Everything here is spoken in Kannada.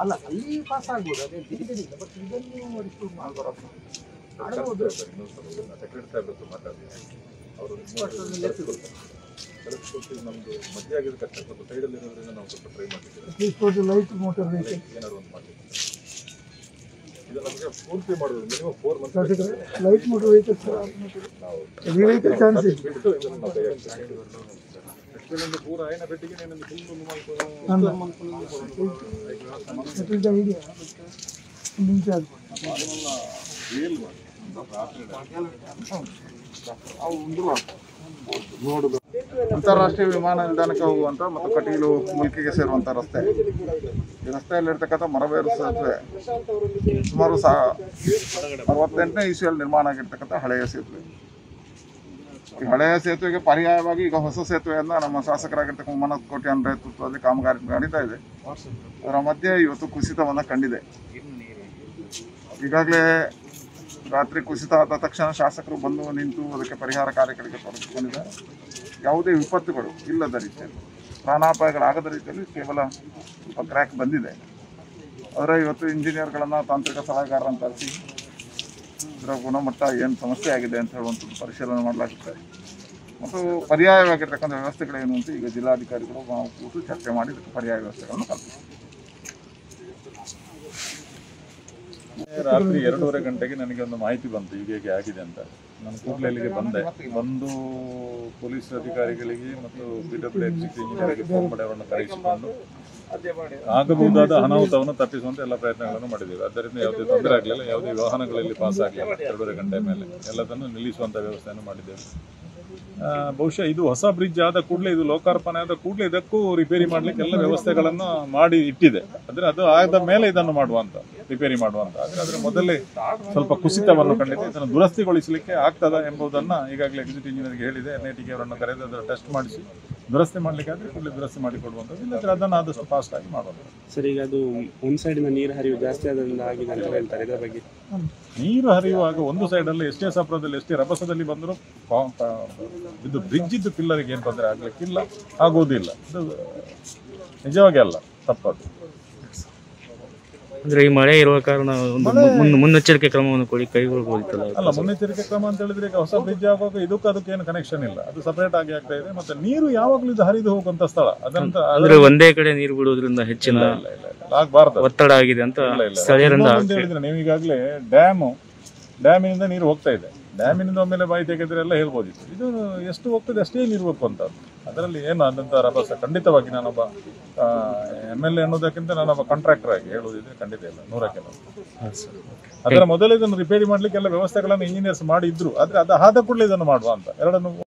ಅಲ್ಲ ಅಲ್ಲಿ ಪಾಸ್ ಆಗ್ಬೋದು ಅದೇ ದಿಢೀರಿಲ್ಲ ಬಟ್ ಇದನ್ನು ರಿಸ್ಟೋರ್ ಮಾಡ್ಬಾರದು ಮಾಡ್ಬೋದು. ಸೆಕ್ರೆಟರಿ ಸಾಹೇಬ್ ಹತ್ರ ಮಾತಾಡ್ತೀನಿ ಅವರು ನಮ್ಮದು ಮಧ್ಯೆ ಆಗಿದ್ದು ಕಷ್ಟ ಸ್ವಲ್ಪ ಸೈಡಲ್ಲಿ ಇರೋದ್ರಿಂದ ನಾವು ಸ್ವಲ್ಪ ಟ್ರೈ ಮಾಡಿದ್ದೀವಿ ಲೈಟ್ ಮೋಟರ್ ಏನಾದ್ರು ಒಂದು ಮಾಡಲಿಕ್ಕೆ ಇದು ನಮಗೆ ಪೂರ್ತಿ ಮಾಡೋದು minimum four months light motor vehicle chance ಇದೆ ನಾವು ಯಾಕ್ಚುಲಿ ಪೂರ ಏನ ಬೆಟ್ಟಿಗೆ ಏನೊಂದು ಫುಲ್ ಮಾಡ್ಕೊಂಡು ಅಂತಾರಾಷ್ಟ್ರೀಯ ವಿಮಾನ ನಿಲ್ದಾಣಕ್ಕೆ ಹೋಗುವಂತ ಮತ್ತು ಕಟೀಲು ಮುಲ್ಕಿಗೆ ಸೇರುವಂತ ರಸ್ತೆ. ಈ ರಸ್ತೆಯಲ್ಲಿರ್ತಕ್ಕಂಥ ಮರಬೇರು ಸೇತುವೆ ಸುಮಾರು ಸಾ ಅರವತ್ತೆಂಟನೇ ಇಸ್ವಿಯಲ್ಲಿ ನಿರ್ಮಾಣ ಆಗಿರ್ತಕ್ಕಂಥ ಹಳೆಯ ಸೇತುವೆ. ಹಳೆಯ ಸೇತುವೆಗೆ ಪರ್ಯಾಯವಾಗಿ ಈಗ ಹೊಸ ಸೇತುವೆಯನ್ನ ನಮ್ಮ ಶಾಸಕರಾಗಿರ್ತಕ್ಕಂಥ ಮನೋಜ್ ಕೋಟ್ಯಾನ್ ನೇತೃತ್ವದಲ್ಲಿ ಕಾಮಗಾರಿ ನಡೀತಾ ಇದೆ. ಅದರ ಮಧ್ಯೆ ಇವತ್ತು ಕುಸಿತವನ್ನು ಕಂಡಿದೆ. ಈಗಾಗಲೇ ರಾತ್ರಿ ಕುಸಿತ ಆದ ತಕ್ಷಣ ಶಾಸಕರು ಬಂದು ನಿಂತು ಅದಕ್ಕೆ ಪರಿಹಾರ ಕಾರ್ಯಗಳಿಗೆ ತೊಡಗಿಕೊಂಡಿದ್ದಾರೆ ಯಾವುದೇ ವಿಪತ್ತುಗಳು ಇಲ್ಲದ ರೀತಿಯಲ್ಲಿ, ಪ್ರಾಣಾಪಾಯಗಳಾಗದ ರೀತಿಯಲ್ಲಿ ಕೇವಲ ಕ್ರ್ಯಾಕ್ ಬಂದಿದೆ. ಆದರೆ ಇವತ್ತು ಇಂಜಿನಿಯರ್ಗಳನ್ನು ತಾಂತ್ರಿಕ ಸಲಹೆಗಾರರನ್ನು ತರಿಸಿ ಇದರ ಗುಣಮಟ್ಟ ಏನು ಸಮಸ್ಯೆ ಆಗಿದೆ ಅಂತ ಹೇಳುವಂಥದ್ದು ಪರಿಶೀಲನೆ ಮಾಡಲಾಗುತ್ತೆ. ಮತ್ತು ಪರ್ಯಾಯವಾಗಿರ್ತಕ್ಕಂಥ ವ್ಯವಸ್ಥೆಗಳೇನು ಅಂತ ಈಗ ಜಿಲ್ಲಾಧಿಕಾರಿಗಳು ನಾವು ಕೂತು ಚರ್ಚೆ ಮಾಡಿ ಪರ್ಯಾಯ ವ್ಯವಸ್ಥೆಗಳನ್ನು ಕಲ್ಪಿಸ್ತೀವಿ. ರಾತ್ರಿ ಎರಡೂವರೆ ಗಂಟೆಗೆ ನನಗೆ ಒಂದು ಮಾಹಿತಿ ಬಂತು ಈಗ ಹೇಗೆ ಆಗಿದೆ ಅಂತ. ನಾನು ಕೂಡಲೇ ಇಲ್ಲಿಗೆ ಬಂದೆ. ಬಂದು ಪೊಲೀಸ್ ಅಧಿಕಾರಿಗಳಿಗೆ ಮತ್ತು ಪಿ ಡಬ್ಲ್ಯೂ ಎಕ್ಸಿಕ್ಯೂಟಿವ್ ಇಂಜಿನಿಯರ್ಗೆ ಫೋನ್ ಮಾಡಿ ಕರೆಸಿಕೊಂಡು ಆಗಬಹುದಾದ ಅನಾಹುತವನ್ನು ತಪ್ಪಿಸುವಂತೆ ಎಲ್ಲ ಪ್ರಯತ್ನಗಳನ್ನು ಮಾಡಿದ್ದೇವೆ. ಆದ್ದರಿಂದ ಯಾವುದೇ ತೊಂದರೆ ಆಗಲಿಲ್ಲ. ಯಾವುದೇ ವಾಹನಗಳಲ್ಲಿ ಪಾಸ್ ಆಗಲಿಲ್ಲ. ಎರಡೂವರೆ ಗಂಟೆ ಮೇಲೆ ಎಲ್ಲದನ್ನು ನಿಲ್ಲಿಸುವಂಥ ವ್ಯವಸ್ಥೆಯನ್ನು ಮಾಡಿದ್ದೇವೆ. ಬಹುಶಃ ಇದು ಹೊಸ ಬ್ರಿಡ್ಜ್ ಆದ ಕೂಡಲೇ, ಇದು ಲೋಕಾರ್ಪಣೆ ಆದ ಕೂಡಲೇ ಇದಕ್ಕೂ ರಿಪೇರಿ ಮಾಡ್ಲಿಕ್ಕೆ ಎಲ್ಲ ವ್ಯವಸ್ಥೆಗಳನ್ನು ಮಾಡಿ ಇಟ್ಟಿದೆ. ಅಂದರೆ ಅದು ಆದ ಮೇಲೆ ಇದನ್ನು ಮಾಡುವಂತ ರಿಪೇರಿ ಮಾಡುವಂತ ಆದರೆ ಅದರ ಮೊದಲೇ ಸ್ವಲ್ಪ ಕುಸಿತವನ್ನು ಕಂಡಿದೆ. ಇದನ್ನು ದುರಸ್ತಿಗೊಳಿಸಲಿಕ್ಕೆ ಆಗ್ತದ ಎಂಬುದನ್ನ ಈಗಾಗಲೇ ಎಕ್ಸಿಕ್ಯೂಟಿವ್ ಇಂಜಿನಿಯರ್ಗೆ ಹೇಳಿದೆ. ಎನ್ ಐ ಟಿಗೆ ಅವರನ್ನು ಕರೆದು ಅದರ ಟೆಸ್ಟ್ ಮಾಡಿಸಿ. ದುರಸ್ತಿ ಮಾಡ್ಲಿಕ್ಕೆ ಆದ್ರೆ ಕೂಡಲೇ ದುರಸ್ತಿ ಮಾಡಿಕೊಡುವಂಥದ್ದು ಇಲ್ಲದ್ರೆ ಅದನ್ನು ಆದಷ್ಟು ಫಾಸ್ಟ್ ಆಗಿ ಮಾಡೋದು. ಸರ್ ಈಗ ಅದು ಒಂದು ಸೈಡಿನ ನೀರು ಹರಿವು ಜಾಸ್ತಿ ಆದ್ರಿಂದ ಆಗಿದೆ ಅಂತ ಹೇಳ್ತಾರೆ. ಇದರ ಬಗ್ಗೆ? ನೀರು ಹರಿಯುವಾಗ ಒಂದು ಸೈಡಲ್ಲಿ ಎಷ್ಟೇ ಸಪ್ರದಲ್ಲಿ ಎಷ್ಟೇ ರಭಸದಲ್ಲಿ ಬಂದರೂ ಇದು ಬ್ರಿಡ್ಜ್ ಇದ್ದು ಪಿಲ್ಲರಿಗೆ ಏನು ತೊಂದರೆ ಆಗಲಿಕ್ಕಿಲ್ಲ ಆಗೋದಿಲ್ಲ ಇದು ನಿಜವಾಗಿ ಅಲ್ಲ ತಪ್ಪದು. ಅಂದ್ರೆ ಈ ಮಳೆ ಇರುವ ಕಾರಣ ಒಂದು ಮುನ್- ಮುನ್ನೆಚ್ಚರಿಕೆ ಕ್ರಮವನ್ನು ಕೊಡಿ ಕೈಗೊಳ್ಳಬಹುದಿತ್ತಲ್ಲ ಅಲ್ಲ ಮುನ್ನೆಚ್ಚರಿಕೆ ಕ್ರಮ ಅಂತ ಹೇಳಿದ್ರೆ ಈಗ ಹೊಸ ಬ್ರಿಡ್ಜ್ ಆಗುವಾಗ ಇದಕ್ಕೂ ಅದಕ್ಕೆ ಏನು ಕನೆಕ್ಷನ್ ಇಲ್ಲ. ಅದು ಸಪರೇಟ್ ಆಗಿ ಆಗ್ತಾ ಇದೆ. ಮತ್ತೆ ನೀರು ಯಾವಾಗಲೂ ಇದು ಹರಿದು ಹೋಗುವಂತ ಸ್ಥಳ. ಅದಂತ ಅಂದ್ರೆ ಒಂದೇ ಕಡೆ ನೀರು ಬಿಡುವುದರಿಂದ ಹೆಚ್ಚಿನ ಇಲ್ಲ ಇಲ್ಲ ಇಲ್ಲ ಇಲ್ಲ. ಆಗಬಾರ್ದು. ಒತ್ತಡ ಆಗಿದೆ ಅಂತ ಇಲ್ಲ, ಇಲ್ಲ. ಸ್ಥಳೀಯರಿಂದ ಇನ್ನೊಂದು ಅಂತ ಹೇಳಿದ್ರೆ ನೀವು ಈಗಾಗಲೇ ಡ್ಯಾಮು ಡ್ಯಾಮಿನಿಂದ ನೀರು ಹೋಗ್ತಾ ಇದೆ. ಡ್ಯಾಮಿನಿಂದ ಒಮ್ಮೆಲೆ ಬಾಯಿ ತೆಗೆದ್ರೆ ಎಲ್ಲ ಹೇಳ್ಬೋದಿತ್ತು. ಇದು ಎಷ್ಟು ಹೋಗ್ತದೆ ಅಷ್ಟೇ ನೀರು ಬೇಕು ಅಂತ ಅದರಲ್ಲಿ ಏನು ಅಂತ ರಭಸ? ಖಂಡಿತವಾಗಿ ನಾನೊಬ್ಬ ಎಂ ಎಲ್ ಎ ಅನ್ನೋದಕ್ಕಿಂತ ನಾನೊಬ್ಬ ಕಾಂಟ್ರಾಕ್ಟರ್ ಆಗಿ ಹೇಳುವುದಿದ್ರೆ ಖಂಡಿತ ಇಲ್ಲ ನೂರಕ್ಕೆ ನೂರು. ಅದರ ಮೊದಲೇ ಇದನ್ನು ರಿಪೇರಿ ಮಾಡ್ಲಿಕ್ಕೆ ಎಲ್ಲ ವ್ಯವಸ್ಥೆಗಳನ್ನು ಇಂಜಿನಿಯರ್ಸ್ ಮಾಡಿದ್ರು ಆದ್ರೆ ಅದು ಆದ ಕೂಡಲೇ ಇದನ್ನು ಮಾಡುವ ಅಂತ. ಎರಡನ್ನು